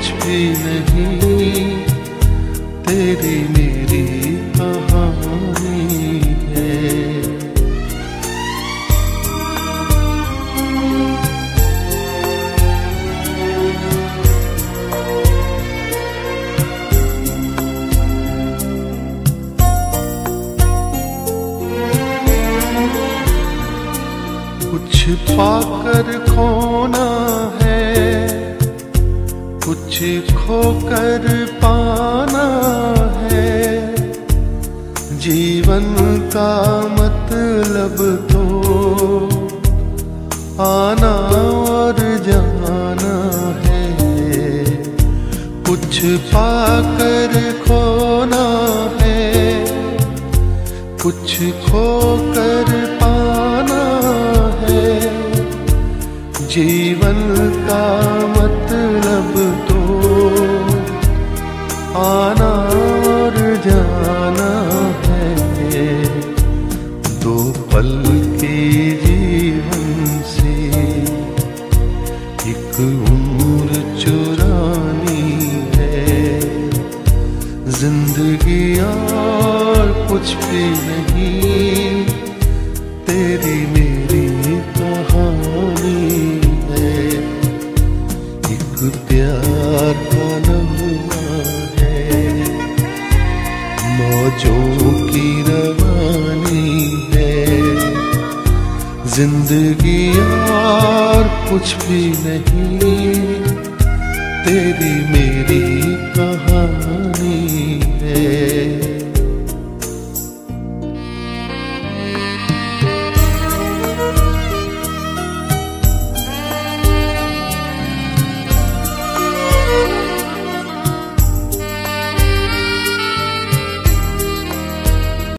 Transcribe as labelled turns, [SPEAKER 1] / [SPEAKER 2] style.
[SPEAKER 1] कुछ भी नहीं। तेरी मेरी कहानी है। कुछ पाकर खोना है। कुछ खोकर पाना है। जीवन का मतलब तो आना और जाना है। कुछ पाकर खोना है। कुछ खोकर पाना है। जीवन का मतलब पल के जीवन से एक उम्र चुरानी है। ज़िंदगी और कुछ भी नहीं, तेरी मेरी कहानी है। एक प्यार का नगमा है। मौजों की रवानी ज़िंदगी और कुछ भी नहीं तेरी मेरी कहानी।